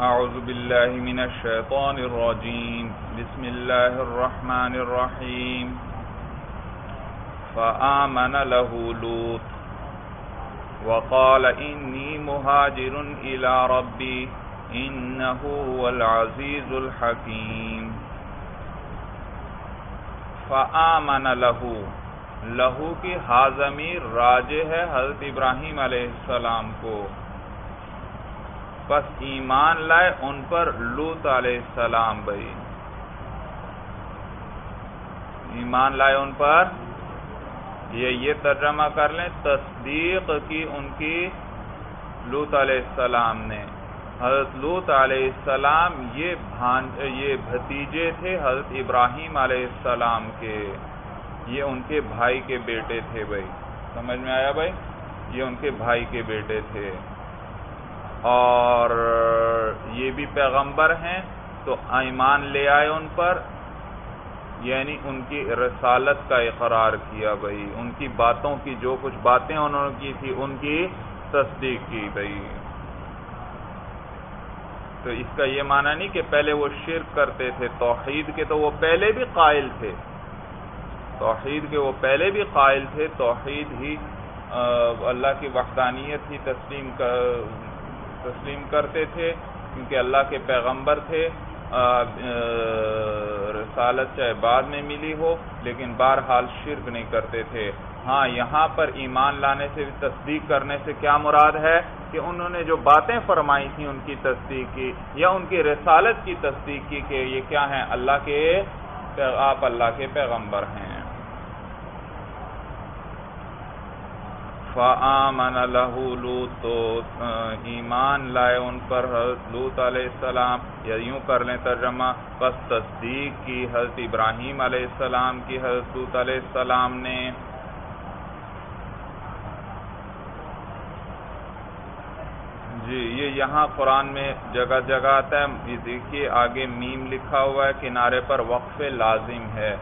أعوذ بالله من الشيطان الرجيم. بسم الله الرحمن الرحيم. فآمن له لوط وقال إني مهاجر إلى ربي إنه هو العزيز الحكيم. فآمن له. لہو کی حاضمی راجع ہے حضرت ابراہیم علیہ السلام کو۔ بس ایمان لائے ان پر لوت علیہ السلام بھائی۔ ایمان لائے ان پر۔ یہ یہ ترجمہ کر لیں، تصدیق کی ان کی لوت علیہ السلام نے۔ حضرت لوت علیہ السلام یہ یہ بھتیجے تھے حضرت ابراہیم علیہ السلام کے۔ یہ ان کے بھائی کے بیٹے تھے بھائی۔ سمجھ میں آیا بھائی؟ یہ ان کے بھائی کے بیٹے تھے۔ اور یہ بھی پیغمبر ہیں تو ایمان لے آئے ان پر یعنی ان کی رسالت کا اقرار کیا بھائی، ان کی باتوں کی جو کچھ باتیں انہوں نے کی تھی، ان کی تصدیق کی بھائی۔ تو اس کا یہ معنی نہیں کہ پہلے وہ شرک کرتے تھے، توحید کے تو وہ پہلے بھی قائل تھے۔ توحید کے وہ پہلے بھی قائل تھے، توحید ہی اللہ کی وحدانیت ہی تسلیم تسلیم کرتے تھے، کیونکہ اللہ کے پیغمبر تھے رسالت چاہے بعد میں ملی ہو، لیکن بہرحال شرک نہیں کرتے تھے۔ ہاں یہاں پر ایمان لانے سے، تصدیق کرنے سے کیا مراد ہے؟ کہ انہوں نے جو باتیں فرمائی تھیں ان کی تصدیق کی، یا ان کی رسالت کی تصدیق کی کہ یہ کیا ہیں؟ اللہ کے آپ اللہ کے پیغمبر ہیں۔ فآمن له لوت تو ایمان لائے ان پر حضرت لوت علیہ السلام، یا یوں کر لیں ترجمہ، پس تصدیق کی حضرت ابراہیم علیہ السلام کی حضرت لوت علیہ السلام نے۔ جی یہ یہاں قرآن میں جگہ جگہ آتا ہے۔ یہ دیکھیے، آگے میم لکھا ہوا ہے، کنارے پر وقف لازم ہے۔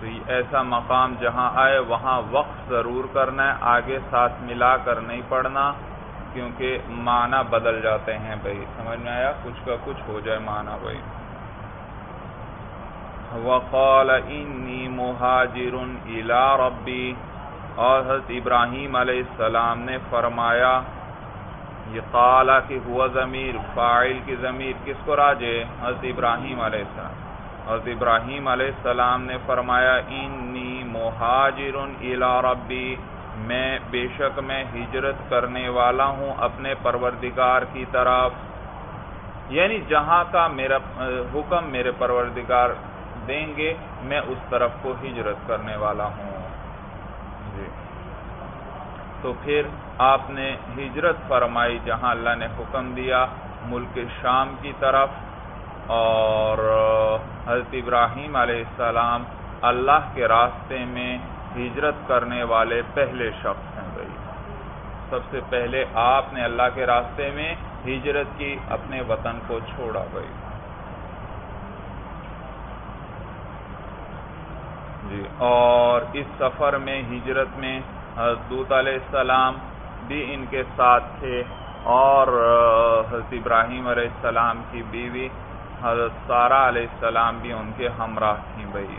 تو ایسا مقام جہاں آئے، وہاں وقف ضرور کرنا ہے، آگے ساتھ ملا کر نہیں پڑھنا، کیونکہ معنی بدل جاتے ہیں بھائی، سمجھ میں آیا؟ کچھ کا کچھ ہو جائے معنی بھائی۔ وقال انی مہاجر الى ربی، اور حضرت ابراہیم علیہ السلام نے فرمایا، یہ قالا کہ ہوا ضمیر، فاعل کی ضمیر، کس کو راجے؟ حضرت ابراہیم علیہ السلام۔ حضرت ابراہیم علیہ السلام نے فرمایا، انی مہاجر الى ربی، میں بے شک میں ہجرت کرنے والا ہوں اپنے پروردگار کی طرف. یعنی جہاں کا میرا حکم میرے پروردگار دیں گے، میں اس طرف کو ہجرت کرنے والا ہوں۔ جی۔ تو پھر آپ نے ہجرت فرمائی، جہاں اللہ نے حکم دیا، ملک شام کی طرف۔ اور حضرت ابراہیم علیہ السلام اللہ کے راستے میں ہجرت کرنے والے پہلے شخص ہیں بھائی۔ سب سے پہلے آپ نے اللہ کے راستے میں ہجرت کی، اپنے وطن کو چھوڑا بھائی۔ جی اور اس سفر میں، ہجرت میں حضرت علیہ السلام بھی ان کے ساتھ تھے اور حضرت ابراہیم علیہ السلام کی بیوی حضرت سارا علیہ السلام بھی ان کے ہمراہ تھیں بھائی۔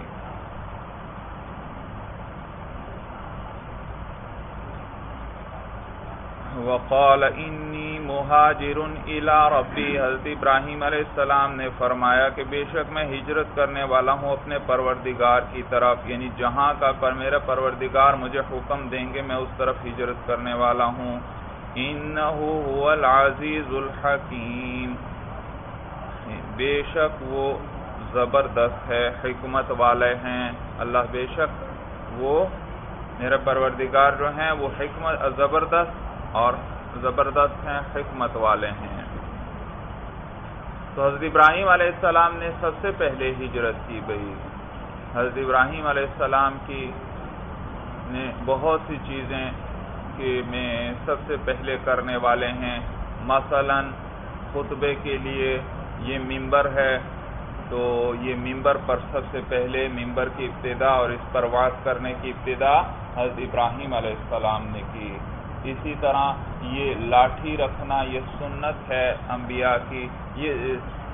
وقال انی مہاجر الى ربی۔ حضرت ابراہیم علیہ السلام نے فرمایا کہ بے شک میں ہجرت کرنے والا ہوں اپنے پروردگار کی طرف یعنی جہاں کا پر میرا پروردگار مجھے حکم دیں گے میں اس طرف ہجرت کرنے والا ہوں۔ انہو هو العزیز الحکیم۔ بے شک وہ زبردست ہے، حکمت والے ہیں۔ اللہ بے شک وہ میرے پروردگار جو ہیں، وہ حکمت، زبردست اور زبردست ہیں، حکمت والے ہیں۔ تو حضرت ابراہیم علیہ السلام نے سب سے پہلے ہجرت کی بھائی حضرت ابراہیم علیہ السلام کی نے بہت سی چیزیں کہ میں سب سے پہلے کرنے والے ہیں۔ مثلا خطبے کے لیے یہ ممبر ہے، تو یہ ممبر پر سب سے پہلے ممبر کی ابتدا اور اس پر واس کرنے کی ابتدا حضرت ابراہیم علیہ السلام نے کی۔ اسی طرح یہ لاٹھی رکھنا یہ سنت ہے انبیاء کی۔ یہ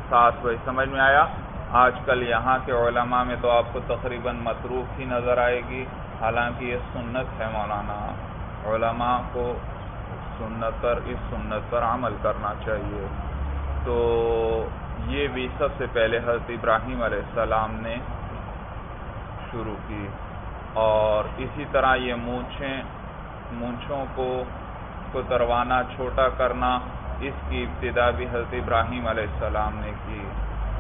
ساتھ بھائی سمجھ میں آیا؟ آج کل یہاں کے علماء میں تو آپ کو تقریباً مصروف ہی نظر آئے گی۔ حالانکہ یہ سنت ہے مولانا، علماء کو سنت پر، اس سنت پر عمل کرنا چاہیے۔ تو یہ بھی سب سے پہلے حضرت ابراہیم علیہ السلام نے شروع کی۔ اور اسی طرح یہ مونچھیں، مونچھوں کو کتروانا چھوٹا کرنا، اس کی ابتدا بھی حضرت ابراہیم علیہ السلام نے کی۔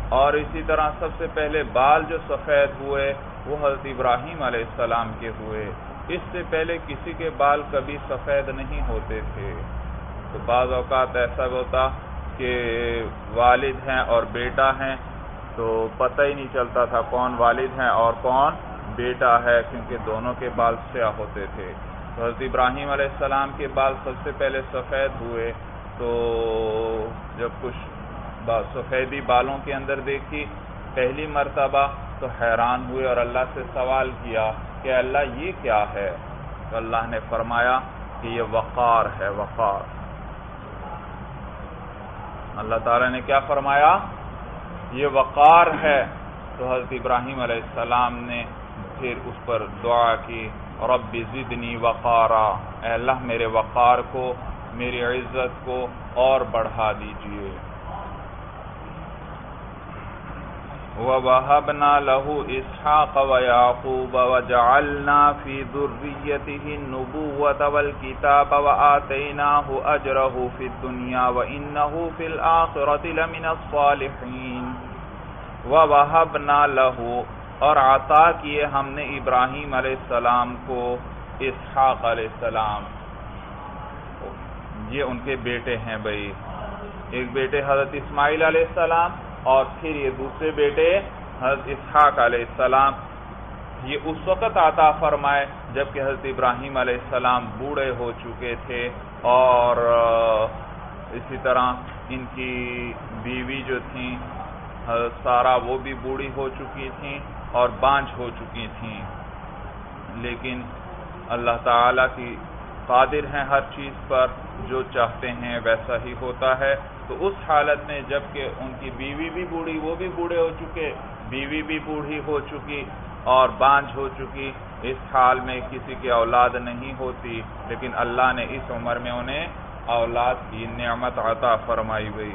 اور اسی طرح سب سے پہلے بال جو سفید ہوئے، وہ حضرت ابراہیم علیہ السلام کے ہوئے۔ اس سے پہلے کسی کے بال کبھی سفید نہیں ہوتے تھے۔ تو بعض اوقات ایسا ہوتا کہ والد ہیں اور بیٹا ہیں، تو پتہ ہی نہیں چلتا تھا کون والد ہیں اور کون بیٹا ہے، کیونکہ دونوں کے بال سیاہ ہوتے تھے۔ تو حضرت ابراہیم علیہ السلام کے بال سب سے پہلے سفید ہوئے، تو جب کچھ سفیدی بالوں کے اندر دیکھی، پہلی مرتبہ تو حیران ہوئے اور اللہ سے سوال کیا کہ اللہ یہ کیا ہے؟ تو اللہ نے فرمایا کہ یہ وقار ہے، وقار۔ اللہ تعالیٰ نے کیا فرمایا؟ یہ وقار ہے۔ تو حضرت ابراہیم علیہ السلام نے پھر اس پر دعا کی، رب زدنی وقارا۔ اے اللہ، میرے وقار کو، میری عزت کو اور بڑھا دیجیے وَوَهَبْنَا لَهُ إِسْحَاقَ وَيَعْقُوبَ وَجَعَلْنَا فِي ذُرِّيَّتِهِ النُّبُوَّةَ وَالْكِتَابَ وَآتَيْنَاهُ أَجْرَهُ فِي الدُّنْيَا وَإِنَّهُ فِي الْآخِرَةِ لَمِنَ الصَّالِحِينَ. وَوَهَبْنَا لَهُ اور عطا کیے ہم نے ابراہیم علیہ السلام کو، اسحاق علیہ السلام۔ یہ ان کے بیٹے ہیں بھائی۔ ایک بیٹے حضرت اسماعیل علیہ السلام اور پھر یہ دوسرے بیٹے حضرت اسحاق علیہ السلام، یہ اس وقت عطا فرمائے جبکہ حضرت ابراہیم علیہ السلام بوڑھے ہو چکے تھے اور اسی طرح ان کی بیوی جو تھیں سارا وہ بھی بوڑھی ہو چکی تھیں اور بانج ہو چکی تھیں۔ لیکن اللہ تعالیٰ کی قادر ہیں ہر چیز پر، جو چاہتے ہیں ویسا ہی ہوتا ہے۔ تو اس حالت میں جبکہ ان کی بیوی بھی بوڑھی، وہ بھی بوڑھے ہو چکے، بیوی بھی بوڑھی ہو چکی اور بانج ہو چکی۔ اس حال میں کسی کی اولاد نہیں ہوتی، لیکن اللہ نے اس عمر میں انہیں اولاد کی نعمت عطا فرمائی ہوئی۔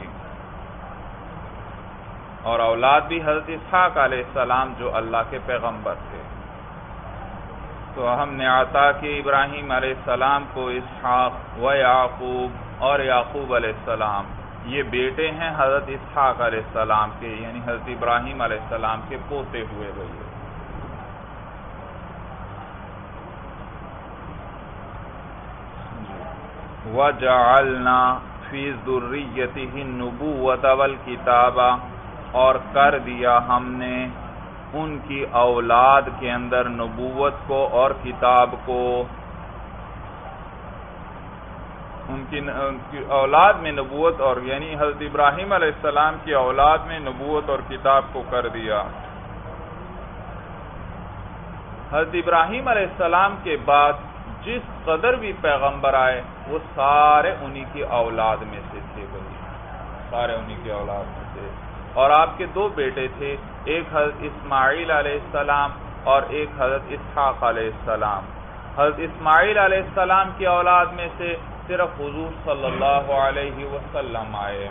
اور اولاد بھی حضرت اسحاق علیہ السلام جو اللہ کے پیغمبر تھے۔ تو ہم نے عطا کی ابراہیم علیہ السلام کو، اسحاق و یعقوب اور یعقوب علیہ السلام۔ یہ بیٹے ہیں حضرت اسحاق علیہ السلام کے یعنی حضرت ابراہیم علیہ السلام کے پوتے ہوئے بھائی وَجَعَلْنَا فِي ذُرِّيَّتِهِ النُّبُوَّةَ وَالْكِتَابَ اور کر دیا ہم نے ان کی اولاد کے اندر نبوت کو اور کتاب کو۔ ان کی اولاد میں نبوت اور یعنی حضرت ابراہیم علیہ السلام کی اولاد میں نبوت اور کتاب کو کر دیا۔ حضرت ابراہیم علیہ السلام کے بعد جس قدر بھی پیغمبر آئے، وہ سارے انہی کی اولاد میں سے تھے سارے انہی کی اولاد میں سے۔ اور آپ کے دو بیٹے تھے، ایک حضرت اسماعیل علیہ السلام اور ایک حضرت اسحاق علیہ السلام۔ حضرت اسماعیل علیہ السلام کی اولاد میں سے صرف حضور صلی اللہ علیہ وسلم آئے۔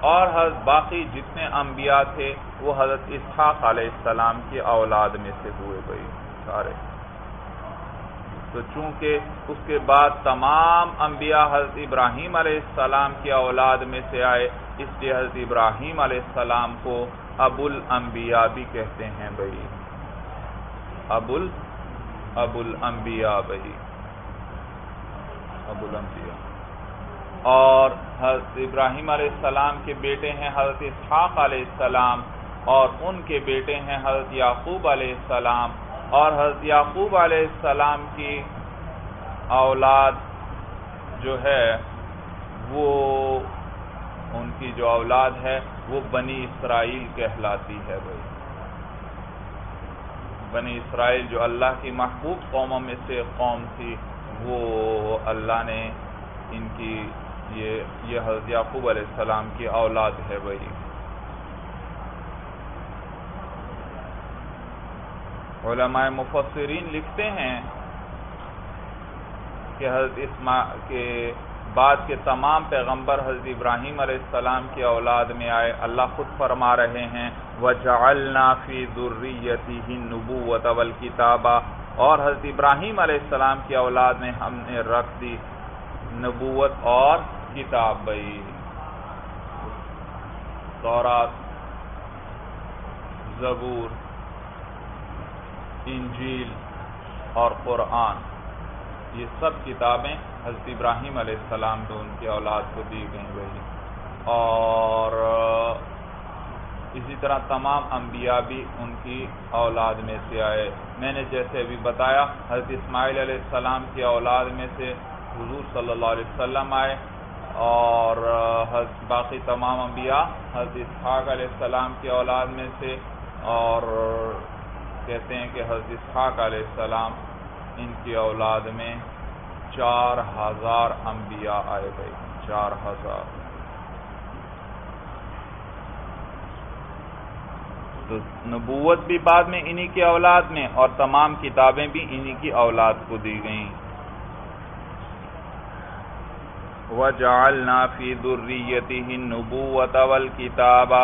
اور حضرت باقی جتنے انبیاء تھے، وہ حضرت اسحاق علیہ السلام کی اولاد میں سے ہوئے بھائی سارے۔ تو چونکہ اس کے بعد تمام انبیاء حضرت ابراہیم علیہ السلام کی اولاد میں سے آئے، اس لیے حضرت ابراہیم علیہ السلام کو ابو الانبیاء بھی کہتے ہیں بھائی۔ ابو ابو الانبیاء بھائی۔ ابو الانبیاء۔ اور حضرت ابراہیم علیہ السلام کے بیٹے ہیں حضرت اسحاق علیہ السلام، اور ان کے بیٹے ہیں حضرت یعقوب علیہ السلام۔ اور حضرت یعقوب علیہ السلام کی اولاد جو ہے، وہ ان کی جو اولاد ہے، وہ بنی اسرائیل کہلاتی ہے بھائی۔ بنی اسرائیل جو اللہ کی محبوب قوموں میں سے قوم تھی وہ اللہ نے ان کی یہ یہ حضرت یعقوب علیہ السلام کی اولاد ہے بھائی علماء مفسرین لکھتے ہیں کہ حضرت اسما کے بعد کے تمام پیغمبر حضرت ابراہیم علیہ السلام کی اولاد میں آئے، اللہ خود فرما رہے ہیں، وَجَعَلْنَا فِي ذُرِّيَّتِهِ النُّبُوَّةَ وَالْكِتَابَ اور حضرت ابراہیم علیہ السلام کی اولاد میں ہم نے رکھ دی نبوت اور کتاب بھئی تورات، زبور، انجیل اور قرآن۔ یہ سب کتابیں حضرت ابراہیم علیہ السلام کو ان کی اولاد کو دی گئیں بھائی اور اسی طرح تمام انبیاء بھی ان کی اولاد میں سے آئے۔ میں نے جیسے ابھی بتایا، حضرت اسماعیل علیہ السلام کی اولاد میں سے حضور صلی اللہ علیہ وسلم آئے اور باقی تمام انبیاء، حضرت اسحاق علیہ السلام کی اولاد میں سے اور کہتے ہیں کہ حضرت اسحاق علیہ السلام، ان کی اولاد میں چار ہزار انبیاء آئے گئے چار ہزار۔ تو نبوت بھی بعد میں انہی کی اولاد میں اور تمام کتابیں بھی انہی کی اولاد کو دی گئیں۔ وَجَعَلْنَا فِي ذُرِّيَّتِهِ النُّبُوَّةَ وَالْكِتَابَ۔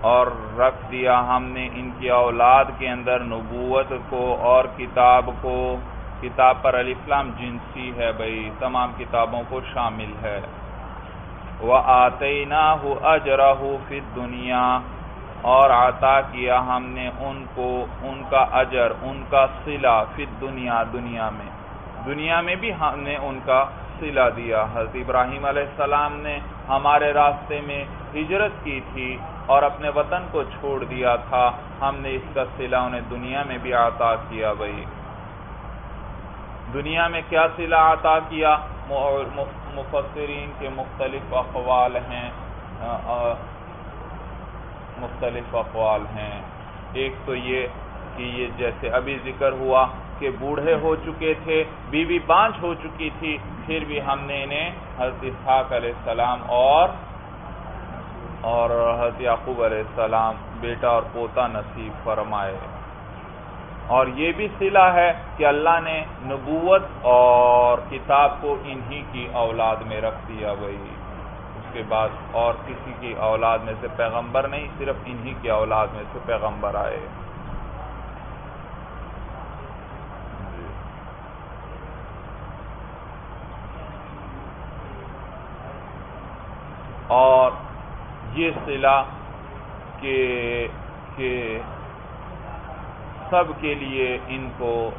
اور رکھ دیا ہم نے ان کی اولاد کے اندر نبوت کو اور کتاب کو۔ کتاب پر علی اسلام جنسی ہے بھائی، تمام کتابوں کو شامل ہے۔ وَآتَيْنَاهُ أَجْرَهُ فِي الدُّنْيَا۔ اور عطا کیا ہم نے ان کو، ان کا اجر، ان کا صلہ فی الدنیا، دنیا میں۔ دنیا میں بھی ہم نے ان کا صلہ دیا۔ حضرت ابراہیم علیہ السلام نے ہمارے راستے میں ہجرت کی تھی اور اپنے وطن کو چھوڑ دیا تھا۔ ہم نے اس کا صلہ انہیں دنیا میں بھی عطا کیا بھائی۔ دنیا میں کیا صلہ عطا کیا؟ مفسرین کے مختلف اقوال ہیں۔ مختلف اقوال ہیں۔ ایک تو یہ کہ یہ جیسے ابھی ذکر ہوا کہ بوڑھے ہو چکے تھے، بیوی بانچ ہو چکی تھی، پھر بھی ہم نے انہیں حضرت اسحاق علیہ السلام اور اور حضرت یعقوب علیہ السلام بیٹا اور پوتا نصیب فرمائے۔ اور یہ بھی صلہ ہے کہ اللہ نے نبوت اور کتاب کو انہی کی اولاد میں رکھ دیا بھائی کے بعد اور کسی کی اولاد میں سے پیغمبر نہیں، صرف انہی کی اولاد میں سے پیغمبر آئے۔ اور یہ صلہ کہ سب کے لیے ان کو،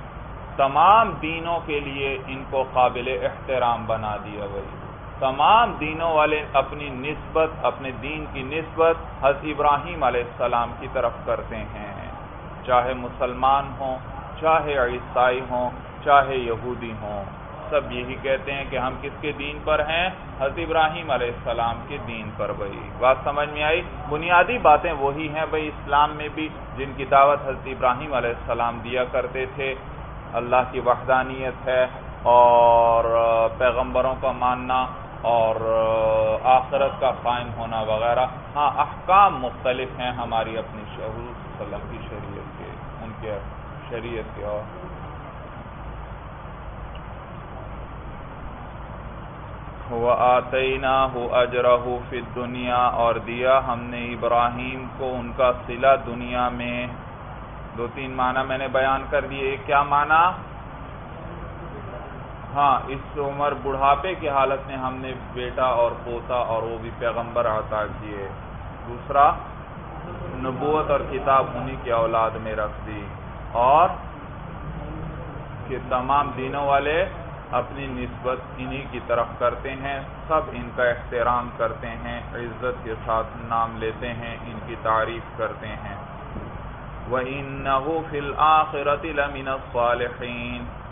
تمام دینوں کے لیے ان کو قابل احترام بنا دیا گئی تمام دینوں والے اپنی نسبت، اپنے دین کی نسبت حضرت ابراہیم علیہ السلام کی طرف کرتے ہیں۔ چاہے مسلمان ہوں، چاہے عیسائی ہوں، چاہے یہودی ہوں۔ سب یہی کہتے ہیں کہ ہم کس کے دین پر ہیں؟ حضرت ابراہیم علیہ السلام کے دین پر۔ بھائی، بات سمجھ میں آئی؟ بنیادی باتیں وہی ہیں بھائی اسلام میں بھی، جن کی دعوت حضرت ابراہیم علیہ السلام دیا کرتے تھے۔ اللہ کی وحدانیت ہے اور پیغمبروں کا ماننا اور آخرت کا قائم ہونا وغیرہ۔ ہاں احکام مختلف ہیں ہماری اپنی وسلم کی شریعت کے، ان کے شریعت کے۔ اور وَآتَيْنَاهُ أَجْرَهُ فِي الدُّنْيَا، اور دیا ہم نے ابراہیم کو ان کا صلہ دنیا میں۔ دو تین معنی میں نے بیان کر دیے۔ کیا معنی؟ ہاں اس عمر بڑھاپے کی حالت میں ہم نے بیٹا اور پوتا اور وہ بھی پیغمبر عطا کیے۔ دوسرا، نبوت اور کتاب انہی کی اولاد میں رکھ دی اور کہ تمام دینوں والے اپنی نسبت انہی کی طرف کرتے ہیں، سب ان کا احترام کرتے ہیں، عزت کے ساتھ نام لیتے ہیں، ان کی تعریف کرتے ہیں۔ وَإِنَّهُ فِي الْآخِرَةِ لَمِنَ الصَّالِحِينَ۔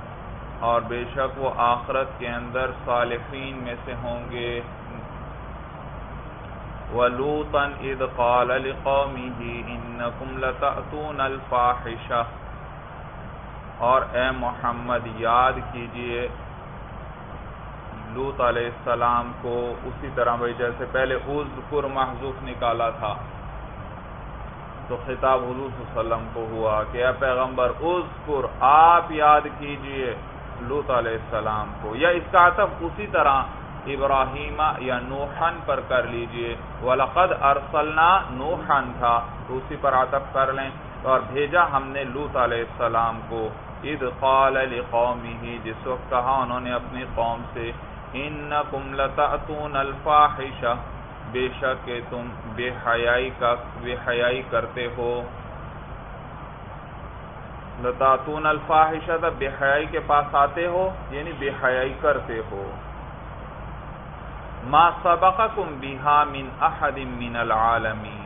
اور بے شک وہ آخرت کے اندر صالحین میں سے ہوں گے۔ وَلُوطًا إِذْ قَالَ لِقَوْمِهِ إِنَّكُمْ لَتَأْتُونَ الْفَاحِشَةِ۔ اور اے محمد، یاد کیجیے لوت علیہ السلام کو اسی طرح بھائی، جیسے پہلے اذکر محضوف نکالا تھا، تو خطاب حضور صلی اللہ علیہ وسلم کو ہوا کہ اے پیغمبر اذکر آپ یاد کیجیے۔ لوت علیہ السلام کو، یا اس کا عطف اسی طرح ابراہیم یا نوحن پر کر لیجیے۔ وَلَقَدْ أَرْسَلْنَا نوحن تھا، تو اسی پر عطف کر لیں۔ اور بھیجا ہم نے لوت علیہ السلام کو۔ اذ قال لقومه، جس وقت کہا انہوں نے اپنی قوم سے انکم لتأتون الفاحشہ بے شک کہ تم بے حیائی کا، بے حیائی کرتے ہو۔ لتاتون الفاحشہ بے حیائی کے پاس آتے ہو یعنی بے حیائی کرتے ہو۔ ما سبقکم بها من احد من العالمین۔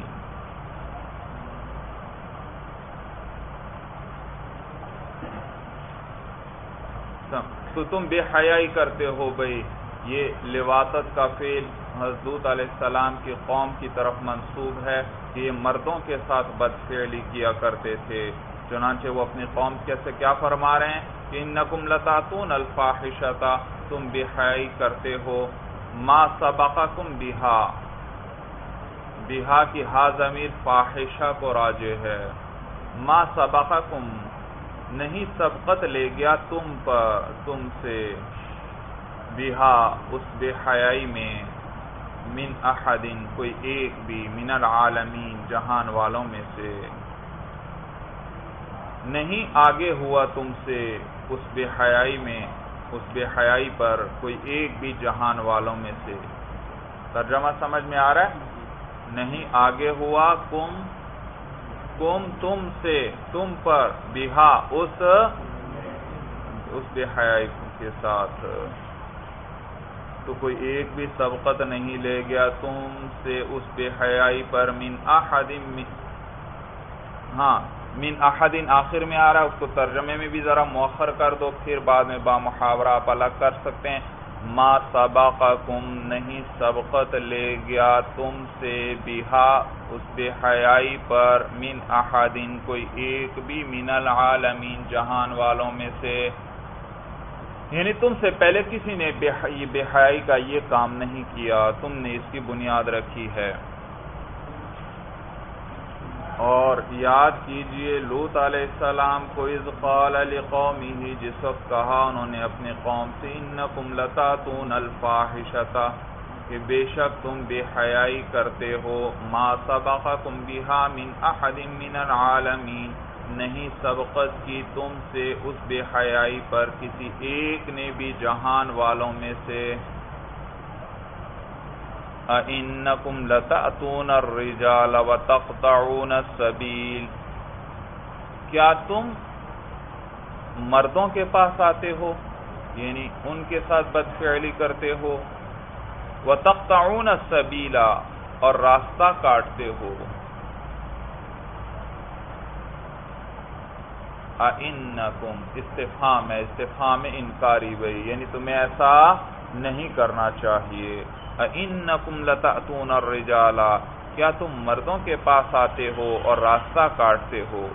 تو تم بے حیائی کرتے ہو بھئی، یہ لواتت کا فیل حضرت علیہ السلام کی قوم کی طرف منصوب ہے کہ یہ مردوں کے ساتھ بدفعلی کیا کرتے تھے۔ چنانچہ وہ اپنی قوم کیسے کیا فرما رہے ہیں کہ انکم لتاتون الفاحشتا تم بے حیائی کرتے ہو۔ ما سبقکم بہا۔ بہا کی ہا ضمیر فاحشہ کو راجے ہے۔ ما سبقکم، نہیں سبقت لے گیا تم پر، تم سے۔ بہا اس بے حیائی میں۔ من احدن، کوئی ایک بھی، من العالمین، جہان والوں میں سے۔ نہیں آگے ہوا تم سے، اس بے حیائی میں، اس بے حیائی پر کوئی ایک بھی جہان والوں میں سے۔ ترجمہ سمجھ میں آ رہا ہے؟ نہیں آگے ہوا کم کم تم سے، تم پر بہا اس اس بے حیائی کے ساتھ۔ تو کوئی ایک بھی سبقت نہیں لے گیا تم سے، اس بے حیائی پر من احد ہاں من احد آخر میں آ رہا ہے، اس کو ترجمے میں بھی ذرا مؤخر کر دو، پھر بعد میں با محاورہ آپ الگ کر سکتے ہیں۔ ما سبقکم، نہیں سبقت لے گیا تم سے بہا، اس بے حیائی پر من احدین کوئی ایک بھی من العالمین جہان والوں میں سے۔ یعنی تم سے پہلے کسی نے بے حیائی کا یہ کام نہیں کیا، تم نے اس کی بنیاد رکھی ہے۔ اور یاد کیجیے لوت علیہ السلام کو از قال لقومی جس وقت کہا انہوں نے اپنے قوم سے، انکم لتاتون الفاحشتا کہ بے شک تم بے حیائی کرتے ہو، ما سبقکم بها من احد من العالمین، نہیں سبقت کی تم سے اس بے حیائی پر کسی ایک نے بھی جہان والوں میں سے اِنَّكُمْ لَتَأْتُونَ الرِّجَالَ وَتَقْطَعُونَ السَّبِيلِ۔ کیا تم مردوں کے پاس آتے ہو؟ یعنی ان کے ساتھ بدفعلی کرتے ہو۔ وَتَقْطَعُونَ السَّبِيلَ اور راستہ کاٹتے ہو۔ اِنَّكُمْ استفام ہے استفام انکاری بھئی یعنی تمہیں ایسا نہیں کرنا چاہیے۔ اِنَّكُمْ لَتَأْتُونَ الرِّجَالَ۔ کیا تم مردوں کے پاس آتے ہو اور راستہ کاٹتے ہو؟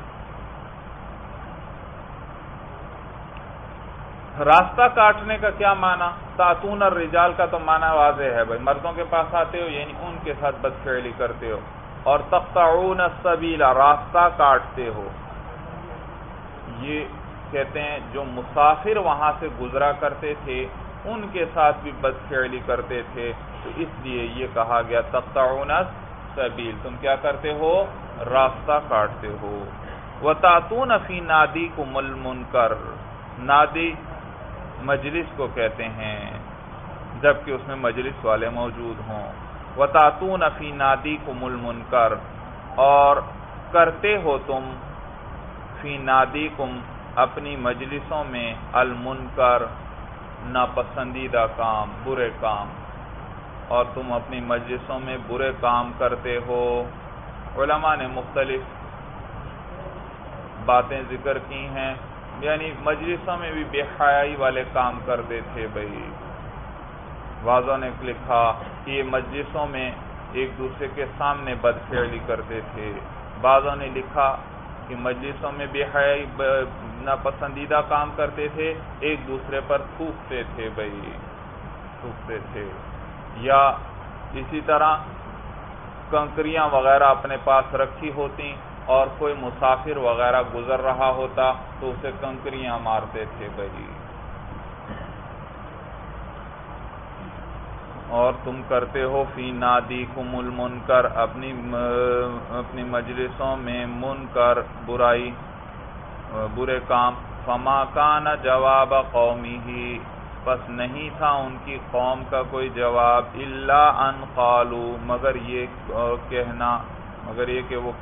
راستہ کاٹنے کا کیا معنی؟ تاتون الرجال کا تو معنی واضح ہے بھائی۔ مردوں کے پاس آتے ہو یعنی ان کے ساتھ بدفعلی کرتے ہو۔ اور تقطعون السبیل راستہ کاٹتے ہو۔ یہ کہتے ہیں، جو مسافر وہاں سے گزرا کرتے تھے، ان کے ساتھ بھی بدفعلی کرتے تھے۔ تو اس لیے یہ کہا گیا، تقطعون سبیل تم کیا کرتے ہو؟ راستہ کاٹتے ہو۔ وَتَعْتُونَ فِي نَادِيكُمُ الْمُنْكَرِ نادی مجلس کو کہتے ہیں، جبکہ اس میں مجلس والے موجود ہوں۔ وَتَعْتُونَ فِي نَادِيكُمُ الْمُنْكَرِ اور کرتے ہو تم فی نادیکم اپنی مجلسوں میں المنکر، ناپسندیدہ کام، برے کام۔ اور تم اپنی مجلسوں میں برے کام کرتے ہو۔ علماء نے مختلف باتیں ذکر کی ہیں۔ یعنی مجلسوں میں بھی بے حیائی والے کام کرتے تھے بھائی۔ واضح نے لکھا کہ یہ مجلسوں میں ایک دوسرے کے سامنے بدفعلی کرتے تھے۔ بعضوں نے لکھا کہ مجلسوں میں بے حیائی ناپسندیدہ کام کرتے تھے۔ ایک دوسرے پر تھوکتے تھے بھائی۔ تھوکتے تھے۔ یا اسی طرح کنکریاں وغیرہ اپنے پاس رکھی ہوتی اور کوئی مسافر وغیرہ گزر رہا ہوتا تو اسے کنکریاں مارتے تھے بھائی۔ اور تم کرتے ہو فی نادی کم المنکر، اپنی اپنی مجلسوں میں منکر، برائی، برے کام۔ فما کان جواب قومی ہی بس نہیں تھا، ان کی قوم کا کوئی جواب اللہ ان قالو، مگر یہ کہنا، مگر یہ کہ وہ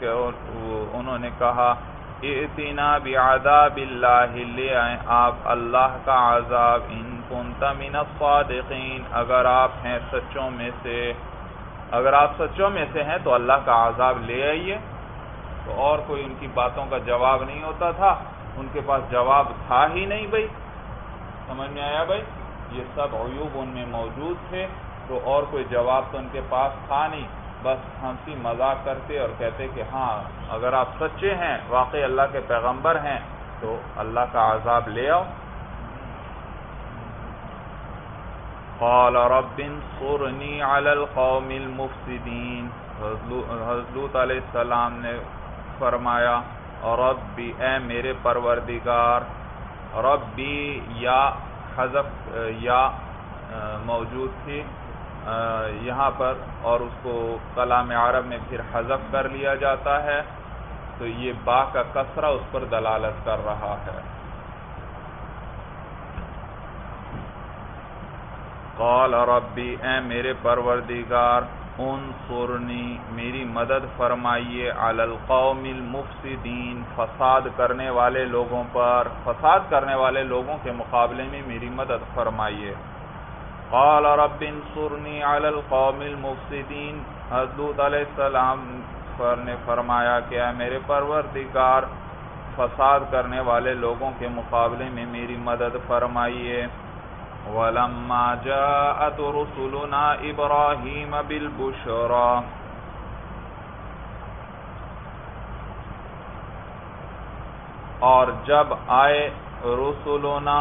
انہوں نے کہا اتنا بعذاب اللہ، لے آئیں آپ اللہ کا عذاب، ان کنت من الصادقین۔ اگر آپ ہیں سچوں میں سے، اگر آپ سچوں میں سے ہیں تو اللہ کا عذاب لے آئیے۔ تو اور کوئی ان کی باتوں کا جواب نہیں ہوتا تھا، ان کے پاس جواب تھا ہی نہیں بھائی۔ سمجھ میں آیا بھائی؟ یہ سب عیوب ان میں موجود تھے، تو اور کوئی جواب تو ان کے پاس تھا نہیں۔ بس ہنسی مذاق کرتے اور کہتے کہ ہاں اگر آپ سچے ہیں، واقعی اللہ کے پیغمبر ہیں، تو اللہ کا عذاب لے آؤ۔ قال رب انصرنی علی القوم المفسدین۔ حضرت علیہ السلام نے فرمایا ربی اے میرے پروردگار ربی یا حذف یا موجود تھی یہاں پر اور اس کو کلام عرب میں پھر حذف کر لیا جاتا ہے۔ تو یہ با کا کسرہ اس پر دلالت کر رہا ہے۔ قال ربی، اے میرے پروردگار انصرنی، میری مدد فرمائیے علی القوم المفسدین، فساد کرنے والے لوگوں پر، فساد کرنے والے لوگوں کے مقابلے میں میری مدد فرمائیے۔ قال رب انصرنی علی القوم المفسدین، حضرت علیہ السلام نے فرمایا کہ اے میرے پروردگار، فساد کرنے والے لوگوں کے مقابلے میں میری مدد فرمائیے۔ ولما جاءت رسلنا ابراہیم بالبشرا اور جب آئے رسولنا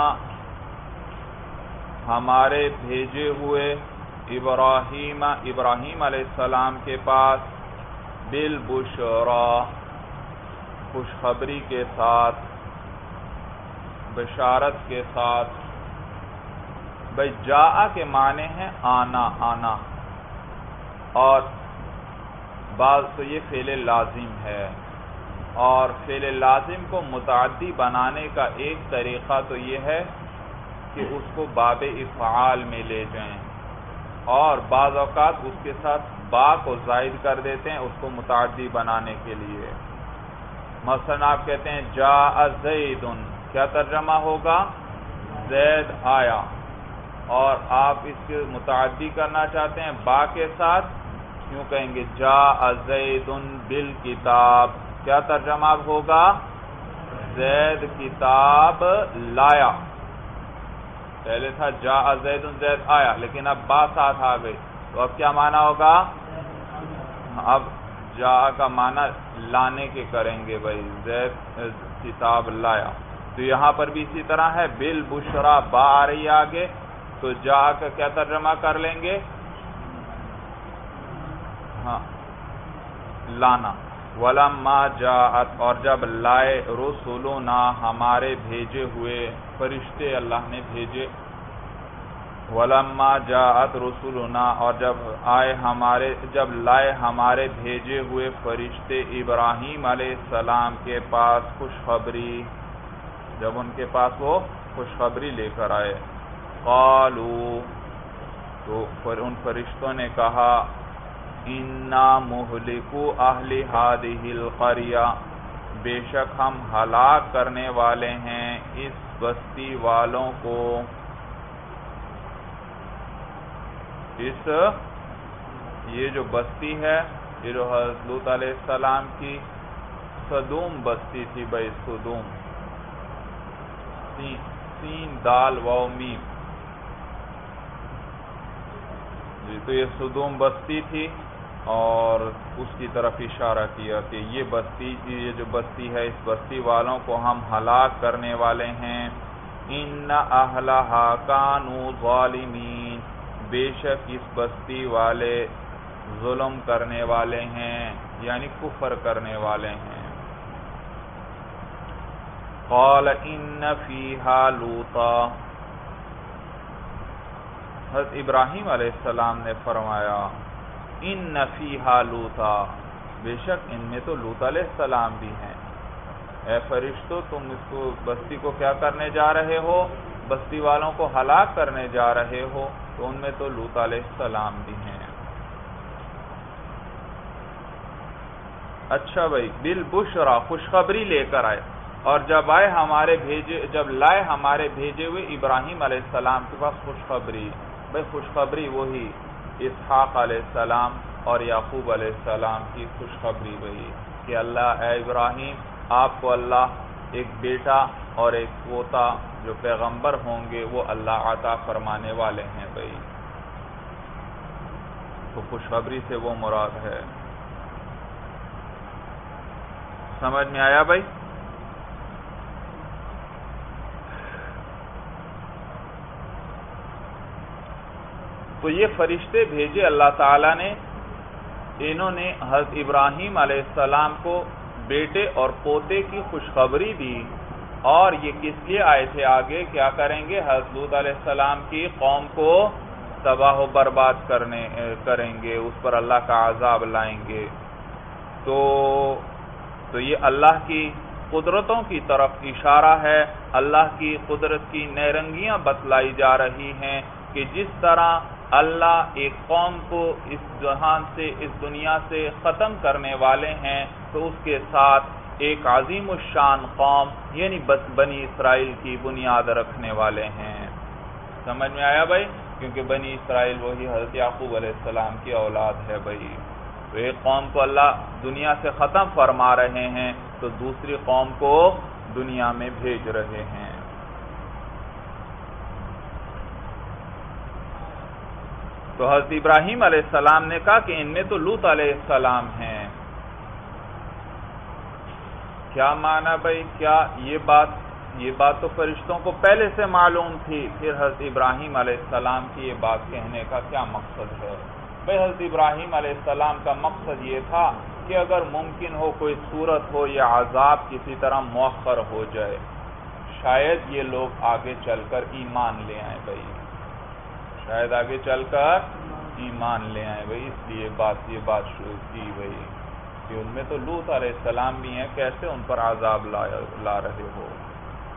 ہمارے بھیجے ہوئے ابراہیم ابراہیم علیہ السلام کے پاس بالبشرا خوشخبری کے ساتھ، بشارت کے ساتھ بھائی جا کے معنی ہیں آنا آنا۔ اور بعض تو یہ فعل لازم ہے۔ اور فعل لازم کو متعدی بنانے کا ایک طریقہ تو یہ ہے کہ اس کو باب افعال میں لے جائیں۔ اور بعض اوقات اس کے ساتھ با کو زائد کر دیتے ہیں اس کو متعدی بنانے کے لیے۔ مثلا آپ کہتے ہیں جا زید کیا ترجمہ ہوگا؟ زید آیا۔ اور آپ اس کے متعدی کرنا چاہتے ہیں با کے ساتھ کیوں کہیں گے جا زید بل کتاب کیا ترجمہ ہوگا؟ زید کتاب لایا۔ پہلے تھا جا زید زید آیا، لیکن اب با ساتھ آ گئی۔ تو اب کیا مانا ہوگا؟ اب جا کا معنی لانے کے کریں گے بھائی۔ زید کتاب لایا۔ تو یہاں پر بھی اسی طرح ہے بل بشرا با آ رہی آگے۔ تو جا کا کیا ترجمہ کر لیں گے؟ ہاں۔ لانا۔ ولما جاءت، اور جب لائے رسولنا، ہمارے بھیجے ہوئے فرشتے اللہ نے بھیجے۔ ولما جاءت رسولنا، اور جب آئے ہمارے، جب لائے ہمارے بھیجے ہوئے فرشتے ابراہیم علیہ السلام کے پاس خوشخبری، جب ان کے پاس وہ خوشخبری لے کر آئے۔ قالو تو پر ان فرشتوں نے کہا، انا مہلکو اہل هذه القرية بے شک ہم ہلاک کرنے والے ہیں اس بستی والوں کو۔ اس، یہ جو بستی ہے، یہ جو حضرت علیہ السلام کی صدوم بستی تھی بھائی صدوم۔ سین دال و میم۔ جی تو یہ صدوم بستی تھی اور اس کی طرف اشارہ کیا کہ یہ بستی، یہ جو بستی ہے، اس بستی والوں کو ہم ہلاک کرنے والے ہیں۔ ان اہلہا کانو ظالمین، بے شک اس بستی والے ظلم کرنے والے ہیں یعنی کفر کرنے والے ہیں۔ قال ان فیہا لوتا حضرت ابراہیم علیہ السلام نے فرمایا، ان فیہا لوتا بے شک ان میں تو لوت علیہ السلام بھی ہیں۔ اے فرشتو، تم اس کو، بستی کو کیا کرنے جا رہے ہو؟ بستی والوں کو ہلاک کرنے جا رہے ہو؟ تو ان میں تو لوت علیہ السلام بھی ہیں۔ اچھا بھائی بل بشرا خوشخبری لے کر آئے۔ اور جب آئے ہمارے بھیجے، جب لائے ہمارے بھیجے ہوئے ابراہیم علیہ السلام کے پاس خوشخبری۔ بھائی خوشخبری وہی اسحاق علیہ السلام اور یعقوب علیہ السلام کی خوشخبری وہی کہ اللہ، اے ابراہیم، آپ کو اللہ ایک بیٹا اور ایک پوتا جو پیغمبر ہوں گے، وہ اللہ عطا فرمانے والے ہیں بھائی تو خوشخبری سے وہ مراد ہے۔ سمجھ میں آیا بھائی؟ تو یہ فرشتے بھیجے اللہ تعالی نے، انہوں نے حضرت ابراہیم علیہ السلام کو بیٹے اور پوتے کی خوشخبری دی۔ اور یہ کس لیے آئے تھے آگے؟ کیا کریں گے؟ حضرت علیہ السلام کی قوم کو تباہ و برباد کرنے، کریں گے، اس پر اللہ کا عذاب لائیں گے۔ تو تو یہ اللہ کی قدرتوں کی طرف اشارہ ہے۔ اللہ کی قدرت کی نیرنگیاں بتلائی جا رہی ہیں۔ کہ جس طرح اللہ ایک قوم کو اس جہان سے، اس دنیا سے ختم کرنے والے ہیں، تو اس کے ساتھ ایک عظیم الشان قوم یعنی بنی اسرائیل کی بنیاد رکھنے والے ہیں۔ سمجھ میں آیا بھائی؟ کیونکہ بنی اسرائیل وہی حضرت یعقوب علیہ السلام کی اولاد ہے بھائی۔ تو ایک قوم کو اللہ دنیا سے ختم فرما رہے ہیں، تو دوسری قوم کو دنیا میں بھیج رہے ہیں۔ تو حضرت ابراہیم علیہ السلام نے کہا کہ ان میں تو لوت علیہ السلام ہیں۔ کیا مانا بھائی؟ کیا یہ بات یہ بات تو فرشتوں کو پہلے سے معلوم تھی، پھر حضرت ابراہیم علیہ السلام کی یہ بات کہنے کا کیا مقصد ہے؟ بھائی، حضرت ابراہیم علیہ السلام کا مقصد یہ تھا کہ اگر ممکن ہو کوئی صورت ہو یا عذاب کسی طرح مؤخر ہو جائے، شاید یہ لوگ آگے چل کر ایمان لے آئیں بھائی۔ شاید آگے چل کر ایمان لے آئیں بھائی، اس لیے بات، یہ بات شروع کی بھائی کہ ان میں تو لوت علیہ السلام بھی ہیں، کیسے ان پر عذاب لا رہے ہو؟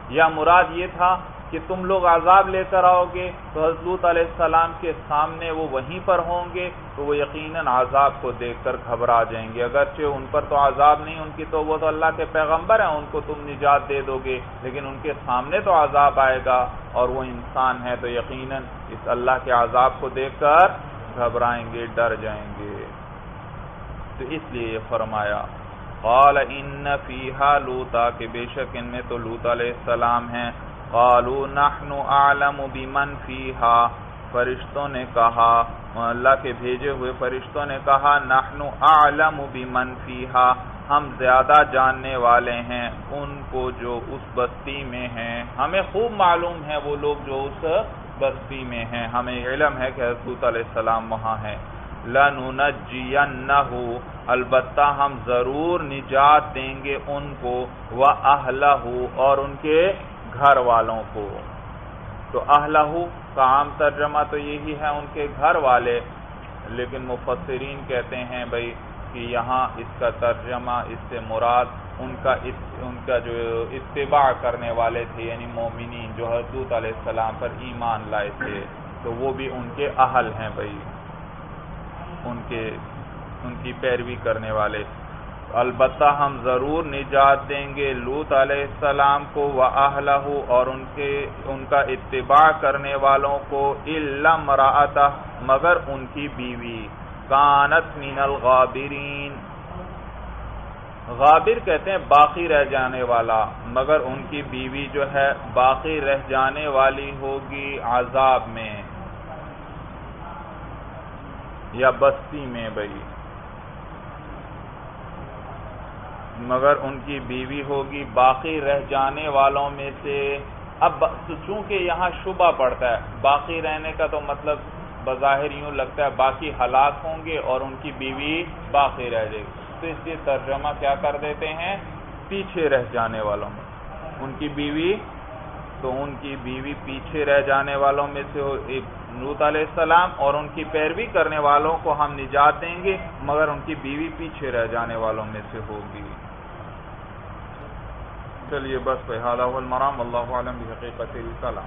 یا مراد یہ تھا کہ تم لوگ عذاب لے کر آؤ گے تو حضرت علیہ السلام کے سامنے وہ وہیں پر ہوں گے تو وہ یقیناً عذاب کو دیکھ کر گھبرا جائیں گے۔ اگرچہ ان پر تو عذاب نہیں، ان کی تو وہ تو اللہ کے پیغمبر ہیں، ان کو تم نجات دے دو گے، لیکن ان کے سامنے تو عذاب آئے گا اور وہ انسان ہے تو یقیناً اس اللہ کے عذاب کو دیکھ کر گھبرائیں گے، ڈر جائیں گے۔ تو اس لیے یہ فرمایا، قال ان فیہا لوتا کہ بے شک ان میں تو لوت علیہ السلام ہیں۔ قالوا نحن اعلم بمن فیہا، فرشتوں نے کہا اللہ کے بھیجے ہوئے فرشتوں نے کہا، نحن اعلم بمن فیہا، ہم زیادہ جاننے والے ہیں ان کو جو اس بستی میں ہیں۔ ہمیں خوب معلوم ہے وہ لوگ جو اس بستی میں ہیں۔ ہمیں علم ہے کہ حضرت علیہ السلام وہاں ہیں۔ لَنُنَجِّيَنَّهُ البتہ ہم ضرور نجات دیں گے ان کو وَأَهْلَهُ اور ان کے گھر والوں کو۔ تو اہلہ کا عام ترجمہ تو یہی ہے، ان کے گھر والے۔ لیکن مفسرین کہتے ہیں بھائی کہ یہاں اس کا ترجمہ، اس سے مراد ان کا ان کا جو اتباع کرنے والے تھے یعنی مومنین جو حضرت علیہ السلام پر ایمان لائے تھے، تو وہ بھی ان کے اہل ہیں بھائی۔ ان کے، ان کی پیروی کرنے والے۔ البتہ ہم ضرور نجات دیں گے۔ لوت علیہ السلام کو و اور ان کے، ان کا اتباع کرنے والوں کو علم راتا مگر ان کی بیوی۔ کانت من الغابرین۔ غابر کہتے ہیں باقی رہ جانے والا، مگر ان کی بیوی جو ہے باقی رہ جانے والی ہوگی عذاب میں یا بستی میں بھائی۔ مگر ان کی بیوی ہوگی۔ باقی رہ جانے والوں میں سے اب چونکہ یہاں شبہ پڑتا ہے، باقی رہنے کا تو مطلب بظاہر یوں لگتا ہے باقی ہلاک ہوں گے اور ان کی بیوی باقی رہ جائے گی۔ تو اس لیے ترجمہ کیا کر دیتے ہیں؟ پیچھے رہ جانے والوں میں۔ ان کی بیوی، تو ان کی بیوی پیچھے رہ جانے والوں میں سے نوت علیہ السلام اور ان کی پیروی کرنے والوں کو ہم نجات دیں گے، مگر ان کی بیوی پیچھے رہ جانے والوں میں سے ہوگی۔ چلیے بس المرام اللہ عالم حقیقت رسالہ